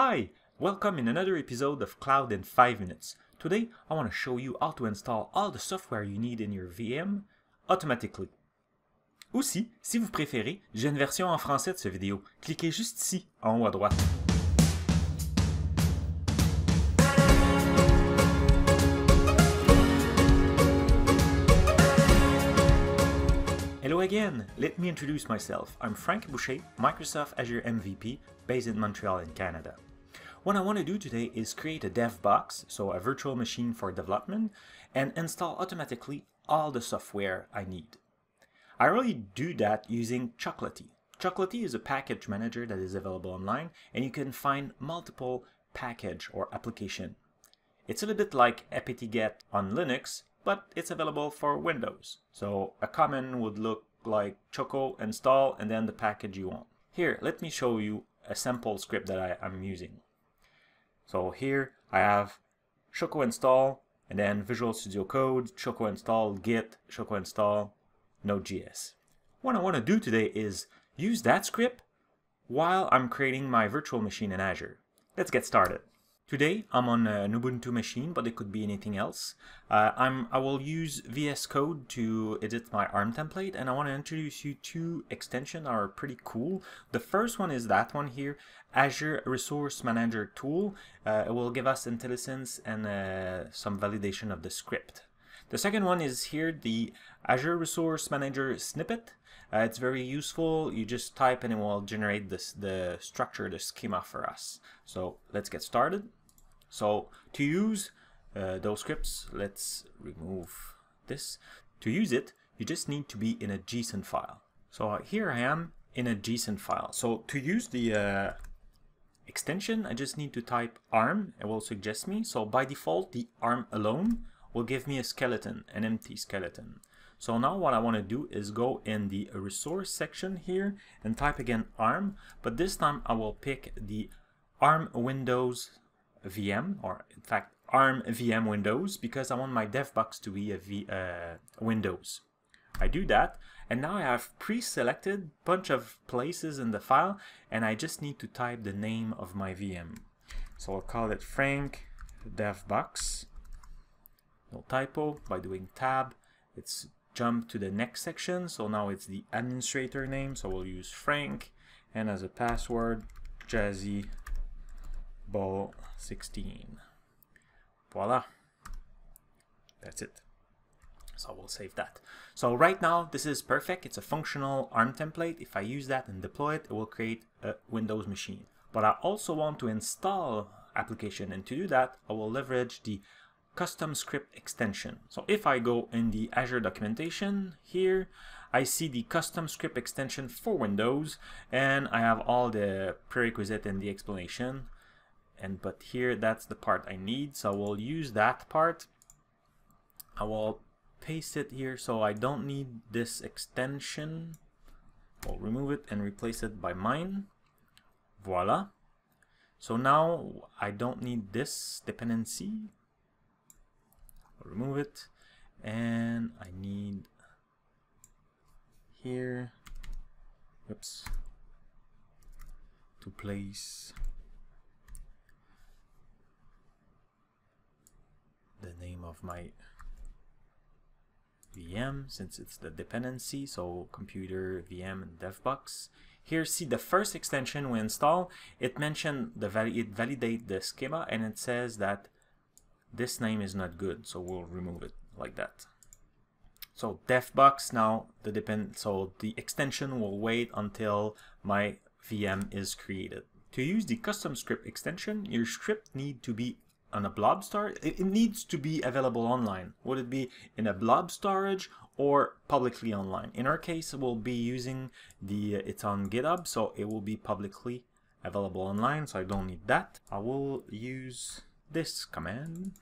Hi, welcome in another episode of Cloud in 5 minutes. Today, I want to show you how to install all the software you need in your VM automatically. Aussi, si vous préférez, j'ai une version en français de cette vidéo. Cliquez juste ici, en haut à droite. Hello again, let me introduce myself. I'm Frank Boucher, Microsoft Azure MVP, based in Montreal in Canada. What I want to do today is create a dev box, so a virtual machine for development, and install automatically all the software I need. I already do that using Chocolatey. Chocolatey is a package manager that is available online, and you can find multiple package or application. It's a little bit like apt-get on Linux, but it's available for Windows. So a command would look like choco install and then the package you want. Here, let me show you a sample script that I am using. So here I have choco install and then Visual Studio Code, choco install, git, choco install, Node.js. What I want to do today is use that script while I'm creating my virtual machine in Azure. Let's get started. Today I'm on an Ubuntu machine, but it could be anything else. Uh, I'm, I will use VS Code to edit my ARM template, and I want to introduce you two extensions that are pretty cool. The first one is that one here, Azure Resource Manager tool. Uh, it will give us IntelliSense and uh, some validation of the script. The second one is here, the Azure Resource Manager snippet. Uh, it's very useful. You just type and it will generate this the structure, the schema for us. So let's get started. So to use uh, those scripts, let's remove this. To use it, you just need to be in a JSON file. So uh, here I am in a JSON file. So to use the uh, extension, I just need to type ARM. It will suggest me. So by default, the ARM alone will give me a skeleton, an empty skeleton. So now what I want to do is go in the resource section here and type again ARM, but this time I will pick the ARM Windows VM, or in fact ARM VM Windows, because I want my dev box to be a v, uh, Windows. I do that, and now I have pre-selected bunch of places in the file, and I just need to type the name of my VM. So I'll call it Frank DevBox. No typo, by doing tab, it's jump to the next section. So now it's the administrator name, so we'll use Frank, and as a password, Jazzy Ball 16. Voila. That's it. So we'll save that. So right now, this is perfect. It's a functional ARM template. If I use that and deploy it, it will create a Windows machine. But I also want to install application. And to do that, I will leverage the custom script extension. So if I go in the Azure documentation here, I see the custom script extension for Windows and I have all the prerequisite and the explanation. And but here that's the part I need. So I will use that part. I will paste it here so I don't need this extension. I'll remove it and replace it by mine. Voila. So now I don't need this dependency I'll remove it and I need here oops to place the name of my VM since it's the dependency so computer VM and devbox. Here see the first extension we install. It mentioned the val it validate the schema and it says that this name is not good so we'll remove it like that. So devbox now the depend so the extension will wait until my VM is created. To use the custom script extension your script need to be on a blob storage it needs to be available online would it be in a blob storage or publicly online in our case we'll be using the it's on github so it will be publicly available online so I don't need that I will use this command.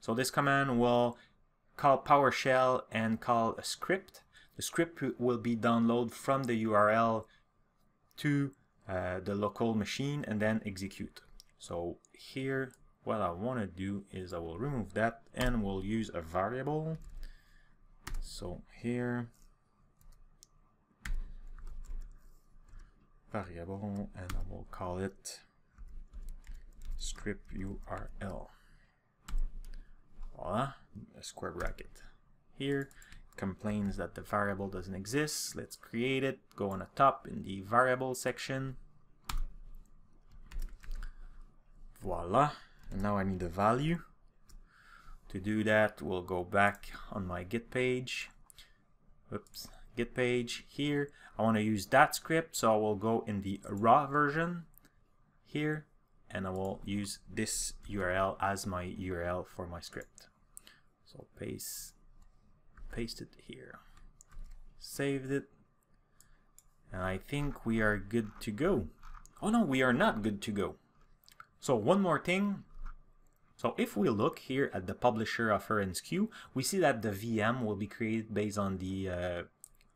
So this command will call PowerShell and call a script. The script will be downloaded from the URL to uh, the local machine and then execute. So here what I want to do is I will remove that and we'll use a variable. So here variable and I will call it script URL. Voila, a square bracket. Here, complains that the variable doesn't exist. Let's create it. Go on the top in the variable section. Voila. And now I need a value. To do that, we'll go back on my Git page. Oops, Git page here. I want to use that script, so I will go in the raw version here, and I will use this URL as my URL for my script. So paste, paste it here. Saved it. And I think we are good to go. Oh no, we are not good to go. So one more thing, so if we look here at the publisher of and SKU, we see that the VM will be created based on the uh,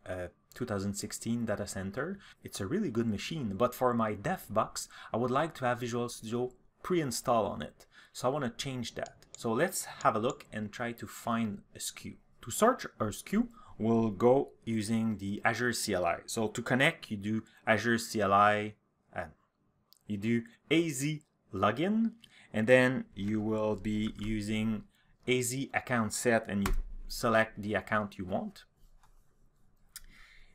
uh, 2016 data center. It's a really good machine, but for my dev box, I would like to have Visual Studio pre-install on it. So I want to change that. So let's have a look and try to find a SKU. To search our SKU, we'll go using the Azure CLI. So to connect, you do Azure CLI and you do AZ login and then you will be using AZ account set and you select the account you want.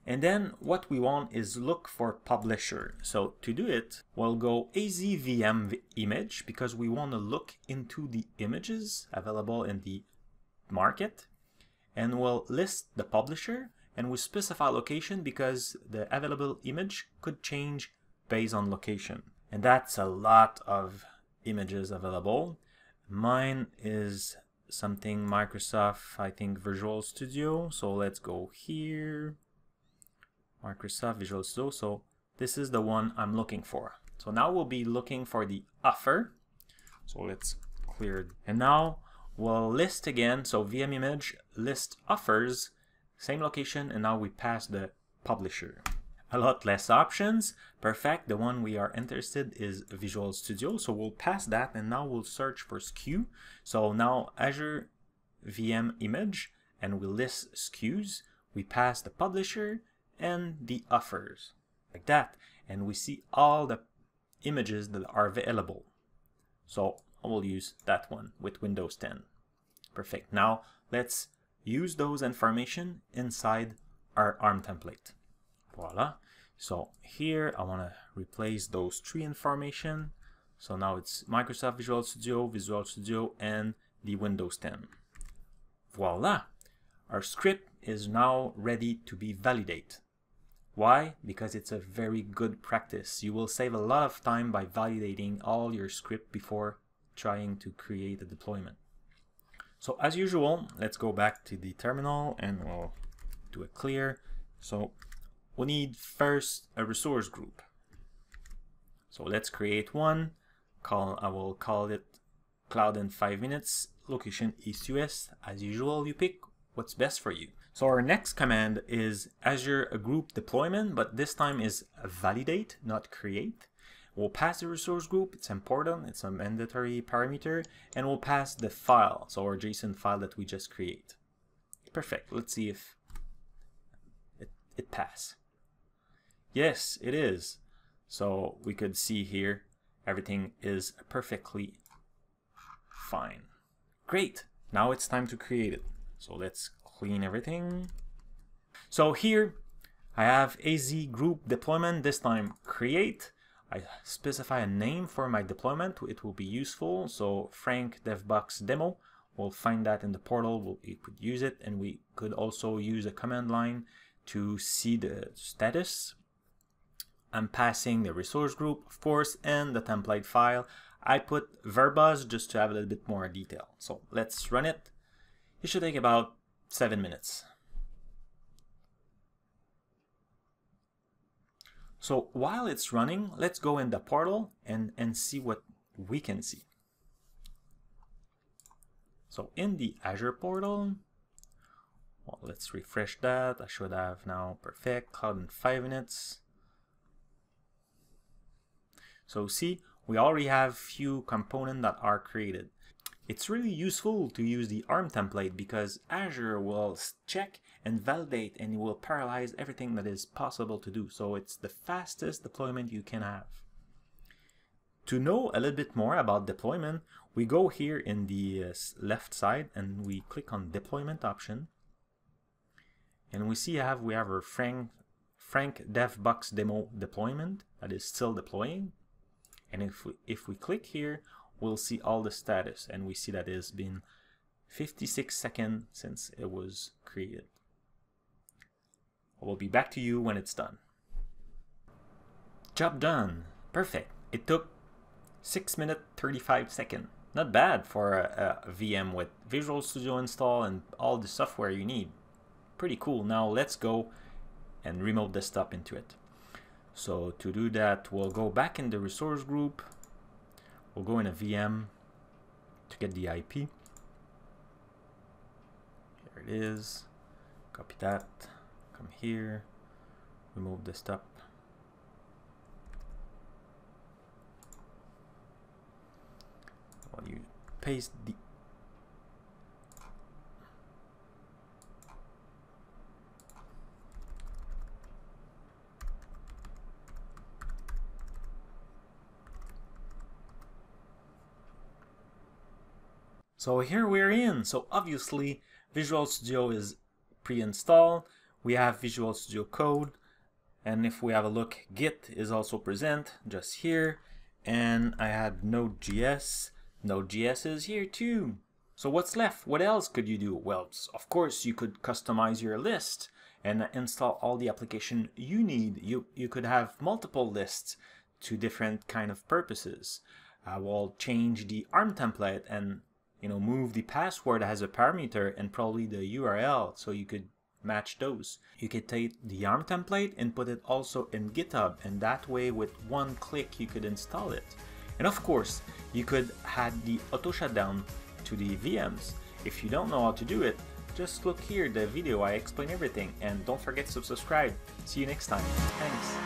And then what we want is look for publisher. So to do it, we'll go AZVM image because we want to look into the images available in the market. And we'll list the publisher and we specify location because the available image could change based on location. And that's a lot of images available. Mine is something Microsoft, I think Visual Studio. So let's go here. Microsoft Visual Studio. So this is the one I'm looking for. So now we'll be looking for the offer. So let's clear. And now we'll list again. So VM image list offers, same location. And now we pass the publisher a lot less options. Perfect. The one we are interested is Visual Studio. So we'll pass that and now we'll search for SKU. So now Azure VM image and we list SKUs. We pass the publisher and the offers like that. And we see all the images that are available. So I will use that one with Windows 10. Perfect. Now let's use those information inside our ARM template. Voila. So here I want to replace those three information. So now it's Microsoft Visual Studio, Visual Studio, and the Windows 10. Voila! Our script is now ready to be validated. Why? Because it's a very good practice. You will save a lot of time by validating all your script before trying to create a deployment. So as usual, let's go back to the terminal and we'll do a clear. So we need first a resource group. So let's create one. Call I will call it cloud in five minutes. Location east US. As usual, you pick what's best for you. So our next command is Azure a group deployment, but this time is validate, not create. We'll pass the resource group, it's important, it's a mandatory parameter, and we'll pass the file, so our JSON file that we just create. Perfect, let's see if it, it pass. Yes, it is. So we could see here everything is perfectly fine. Great. Now it's time to create it. So let's clean everything. So here I have AZ group deployment, this time create. I specify a name for my deployment. It will be useful. So Frank DevBox demo. We'll find that in the portal. We'll, we could use it and we could also use a command line to see the status I'm passing the resource group, of course, and the template file. I put verbose just to have a little bit more detail. So let's run it. It should take about seven minutes. So while it's running, let's go in the portal and, and see what we can see. So in the Azure portal, well, let's refresh that. I should have now perfect cloud in five minutes. So see, we already have few components that are created. It's really useful to use the ARM template because Azure will check and validate and it will parallelize everything that is possible to do. So it's the fastest deployment you can have. To know a little bit more about deployment, we go here in the uh, left side and we click on deployment option. And we see have we have our Frank, Frank DevBox demo deployment that is still deploying. And if we, if we click here, we'll see all the status and we see that it's been 56 seconds since it was created. We'll be back to you when it's done. Job done. Perfect. It took 6 minutes 35 seconds. Not bad for a, a, VM with Visual Studio install and all the software you need. Pretty cool. Now let's go and remote desktop into it. So to do that, we'll go back in the resource group. We'll go in a VM to get the IP. Here it is. Copy that. Come here. Remote desktop. Well, you paste the So here we're in. So obviously Visual Studio is pre-installed. We have Visual Studio Code. And if we have a look, Git is also present just here. And I had Node.js. Node.js is here too. So what's left? What else could you do? Well, of course, you could customize your list and install all the application you need. You, you could have multiple lists to different kind of purposes. Uh, I will change the ARM template and you know, move the password as a parameter and probably the URL so you could match those. You could take the ARM template and put it also in GitHub and that way with one click you could install it. And of course, you could add the auto shutdown to the VMs. If you don't know how to do it, just look here, the video, I explain everything. And don't forget to subscribe. See you next time. Thanks.